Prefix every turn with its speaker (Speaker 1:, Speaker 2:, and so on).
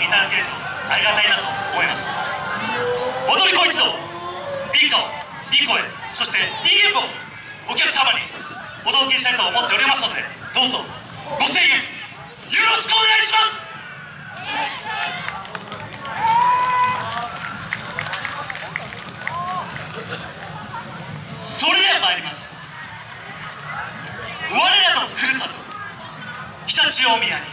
Speaker 1: いただけるとありがたいなと思います。踊り子一同民家をいい声そしていい演をお客様にお届けしたいと思っておりますのでどうぞご声援よろしくお願いします。それでは参ります。我らのふるさと常陸大宮に